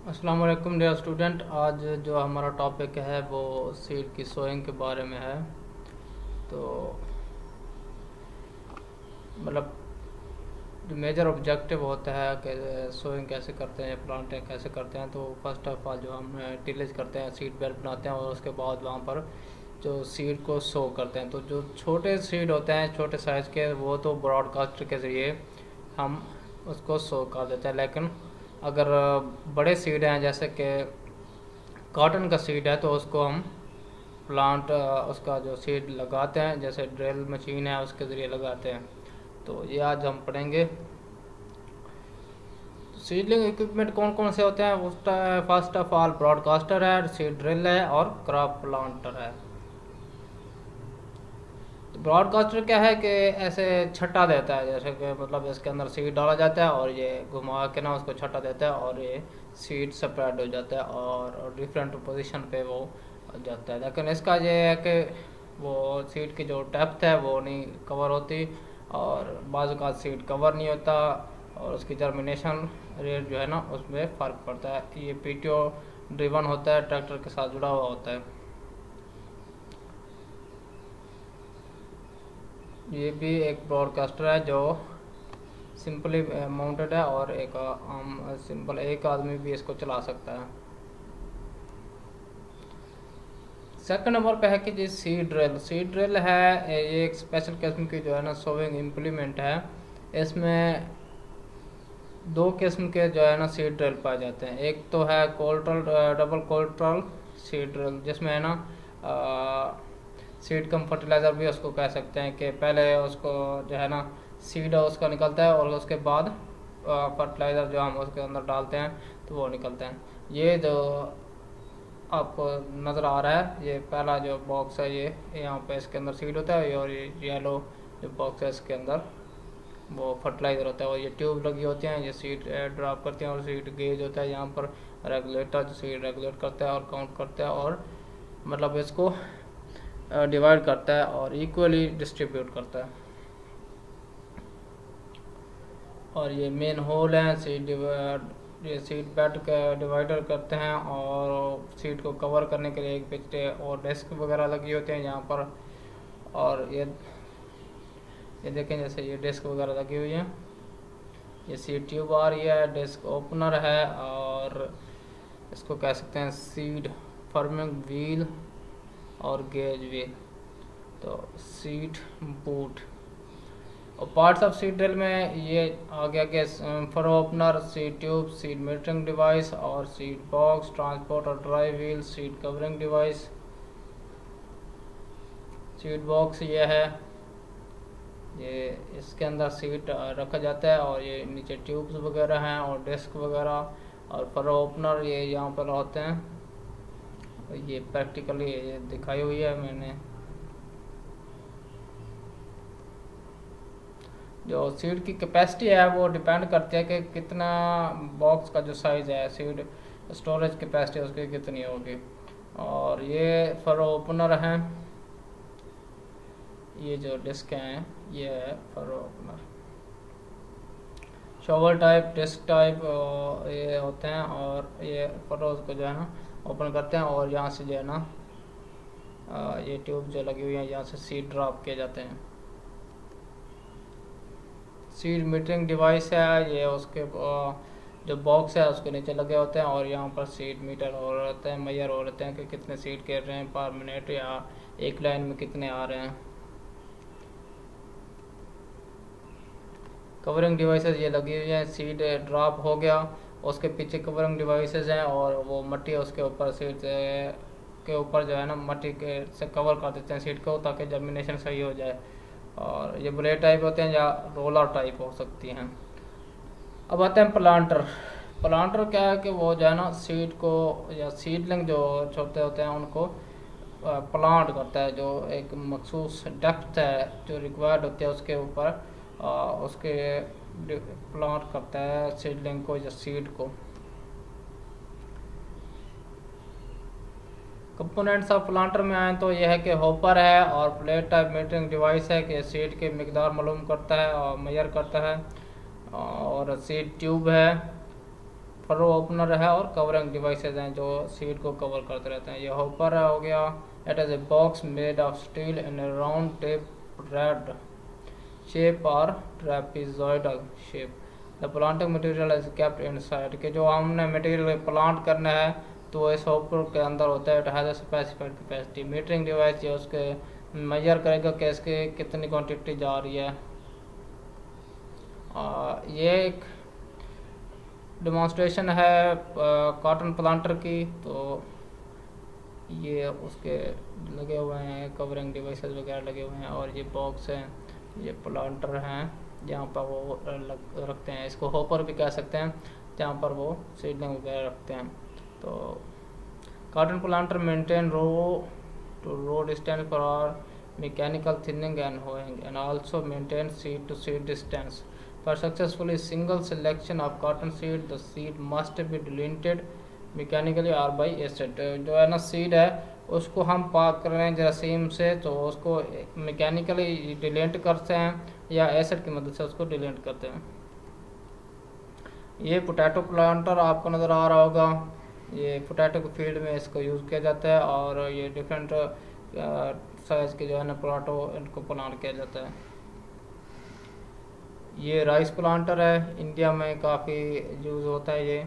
अस्सलाम वालेकुम dear student आज जो हमारा टॉपिक है, वो सीड की सोइंग के बारे में है। तो मतलब जो मेजर ऑब्जेक्टिव होता है कि सोइंग कैसे करते हैं प्लांटिंग कैसे करते हैं तो फ़र्स्ट ऑफ़ ऑल जो हम टिलेज करते हैं सीड बेल बनाते हैं और उसके बाद वहाँ पर जो सीड को सो करते हैं। तो जो छोटे सीड होते हैं, छोटे साइज़ के, वो तो ब्रॉडकास्ट के ज़रिए हम उसको सो कर देते हैं। लेकिन अगर बड़े सीड हैं, जैसे कि कॉटन का सीड है तो उसको हम प्लांट उसका जो सीड लगाते हैं, जैसे ड्रिल मशीन है, उसके ज़रिए लगाते हैं। तो ये आज हम पढ़ेंगे। सीडलिंग इक्विपमेंट कौन कौन से होते हैं? फ़र्स्ट ऑफ़ ऑल ब्रॉडकास्टर है सीड ड्रिल है और क्रॉप प्लांटर है। ब्रॉडकास्टर क्या है कि ऐसे छट्टा देता है, जैसे कि मतलब इसके अंदर सीड डाला जाता है और ये घुमा के ना उसको छट्टा देता है और ये सीड स्प्रेड हो जाता है और डिफरेंट पोजीशन पे वो जाता है। लेकिन इसका ये है कि वो सीट की जो डेप्थ है वो नहीं कवर होती और बाजू का सीड कवर नहीं होता और उसकी जर्मिनेशन रेट जो है ना उसमें फ़र्क पड़ता है। ये पीटीओ ड्रिवन होता है ट्रैक्टर के साथ जुड़ा हुआ होता है। ये भी एक ब्रॉडकास्टर है जो सिंपली माउंटेड है और एक आम सिंपल एक आदमी भी इसको चला सकता है। सेकंड नंबर पे है कि जी सी ड्रिल सी ड्रिल है, ये एक स्पेशल किस्म की जो है ना सोविंग इम्प्लीमेंट है। इसमें दो किस्म के जो है ना सी ड्रिल पाए जाते हैं। एक तो है कोल्ट्रल डबल कोल्ट्रल सी ड्रिल जिसमें है ना सीड कम फर्टिलाइज़र भी उसको कह सकते हैं कि पहले उसको जो है ना सीड उसका निकलता है और उसके बाद फर्टिलाइज़र जो हम उसके अंदर डालते हैं तो वो निकलते हैं। ये जो आपको नज़र आ रहा है, ये पहला जो बॉक्स है ये, यहाँ पे इसके अंदर सीड होता है और ये येलो जो बॉक्स है इसके अंदर वो फर्टिलाइज़र होता है और ये ट्यूब लगी होती हैं, ये सीड ड्रॉप करती हैं और सीड गेज होता है। यहाँ पर रेगुलेटर जो सीड रेगुलेट करता है और काउंट करता है और मतलब इसको डिवाइड करता है और इक्वली डिस्ट्रीब्यूट करता है। और ये मेन होल है सीट ये सीट बेड का डिवाइडर करते हैं और सीट को कवर करने के लिए एक पिछले और डेस्क वगैरह लगी होते हैं यहाँ पर। और ये ये देखें जैसे ये डेस्क वगैरह लगी हुई है। ये सीट ट्यूब आ रही है डेस्क ओपनर है और इसको कह सकते हैं सीट फर्मिंग व्हील और गेज व्हील तो सीट, बूट। और पार्ट्स ऑफ़ सीट ड्रिल में ये आ गया कि furrow opener seed tube seed metering device और सीट बॉक्स ट्रांसपोर्ट और drive wheel seed covering device seed box ये है। ये इसके अंदर सीट रखा जाता है और ये नीचे ट्यूब्स वगैरह हैं और डिस्क वगैरह। और फर ओपनर ये यहाँ पर होते हैं। ये प्रैक्टिकली दिखाई हुई है मैंने। जो सीड की कैपेसिटी है, वो डिपेंड करती है कि कितना बॉक्स का जो साइज़ है सीड स्टोरेज कैपेसिटी उसकी कितनी होगी। और ये फर ओपनर हैं। ये जो डिस्क हैं, ये है furrow opener shovel type disc type ये होते हैं, और ये फरोज को जो है ना ओपन करते हैं और यहाँ से जो है ना ये ट्यूब जो लगी हुई है, यहाँ से सीड ड्रॉप किए जाते हैं। सीड मीटरिंग डिवाइस है, ये उसके जो बॉक्स है, उसके नीचे लगे होते हैं और यहाँ पर सीड मीटर हो रहते हैं मैयर हो रहते हैं कि कितने सीड गिर रहे हैं पर मिनट या एक लाइन में कितने आ रहे हैं। कवरिंग डिवाइसेस ये लगी हुई हैं सीड ड्रॉप हो गया। उसके पीछे कवरिंग डिवाइसेस हैं और वो मट्टी उसके ऊपर सीट के ऊपर जो है ना मट्टी के से कवर कर देते हैं सीट को ताकि जर्मिनेशन सही हो जाए। और ये ब्लेड टाइप होते हैं या रोलर टाइप हो सकती हैं। अब आते हैं प्लांटर। प्लांटर क्या है कि वो जो है ना सीड को या सीडलिंग जो छोटे होते हैं उनको प्लांट करता है जो एक मखसूस डेप्थ है जो रिक्वायर्ड होती है उसके ऊपर। उसके प्लांट करता है सीडलिंग को या सीड को। कंपोनेंट्स ऑफ़ प्लांटर में आए तो यह है कि होपर है और प्लेट टाइप मीटरिंग डिवाइस है कि सीड के मकदार मालूम करता है और मेजर करता है। और सीड ट्यूब है, फरो ओपनर है और कवरिंग डिवाइसेज हैं जो सीड को कवर करते रहते हैं। यह होपर हो गया। It is a box made of steel in round tapered shape और trapezoidal shape the planting material is kept inside कि जो हमने मटेरियल प्लांट करना है तो इस होपर के अंदर होता है it has specified capacity metering device ये उसके मेजर करेगा कि इसके कितनी क्वांटिटी जा रही है। आ, ये एक डेमोन्स्ट्रेशन है कॉटन प्लांटर की तो ये उसके लगे हुए हैं कवरिंग डिवाइसेस वगैरह लगे हुए हैं और ये बॉक्स हैं। ये प्लांटर हैं जहाँ पर वो लग रखते हैं। इसको होपर भी कह सकते हैं जहाँ पर वो सीडलिंग वगैरह रखते हैं। तो cotton planter maintain row to row distance for mechanical thinning and hoeing and also maintain seed to seed distance For successfully single selection of cotton seed, the seed must be delineated mechanically or by acid. जो है ना seed है, उसको हम पाक कर रहे हैं जरासीम से तो उसको मैकेनिकली डिलेंट करते हैं या एसिड की मदद से उसको डिलेंट करते हैं। ये पोटैटो प्लांटर आपको नज़र आ रहा होगा। ये पोटैटो के फ़ील्ड में इसको यूज़ किया जाता है और ये डिफरेंट साइज़ के जो है ना पोटैटो इनको प्लांट किया जाता है। ये राइस प्लांटर है। इंडिया में काफ़ी यूज़ होता है ये।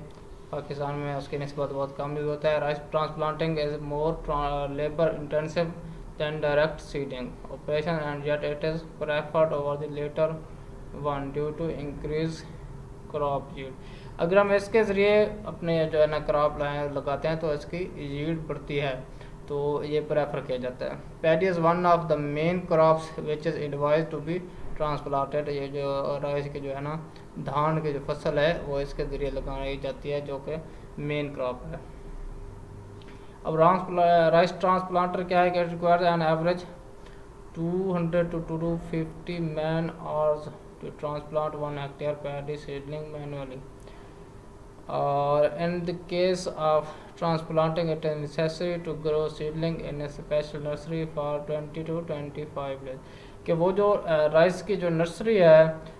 पाकिस्तान में उसकी नस्बत बहुत कम यूज़ होता है। Rice transplanting is more labour intensive than direct seeding operation and yet it is preferred over the latter one due to increase crop yield अगर हम इसके ज़रिए अपने जो है ना क्रॉप लाए, लगाते हैं तो इसकी यील्ड बढ़ती है तो ये प्रेफर किया जाता है। Paddy is one of the main crops which is advise to be transplanted ये जो राइस के जो है ना, धान की जो फ़सल है, वो इसके ज़रिए लगाई जाती है, जो कि मेन क्रॉप है। अब राइस ट्रांसप्लांटर क्या है कि require an average 200 to two fifty man hours to transplant one hectare paddy seedling manually और in the case of transplanting, it is necessary to grow seedling in a special nursery for 20 to 25 days. कि वो जो rice की जो nursery है,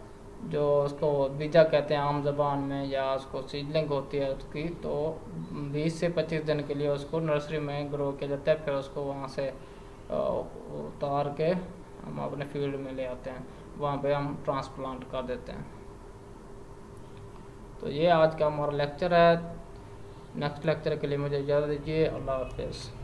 जो उसको बीजा कहते हैं आम जबान में या उसको सीडलिंग होती है उसकी तो 20 से 25 दिन के लिए उसको नर्सरी में ग्रो किया जाता है, फिर उसको वहाँ से उतार के हम अपने फ़ील्ड में ले आते हैं। वहाँ पे हम ट्रांसप्लांट कर देते हैं। तो ये आज का हमारा लेक्चर है। नेक्स्ट लेक्चर के लिए मुझे इजाज़त दीजिए। अल्लाह हाफिज़।